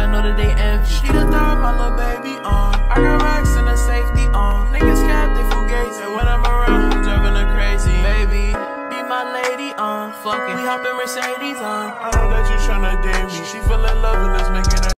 I know that they envy. She the thought my little baby on. I got racks uh. and a safety on. Niggas cap, they fugazi. And when I'm around, I'm driving her crazy. Baby, be my lady uh. on. Fucking, we hoppin' Mercedes on.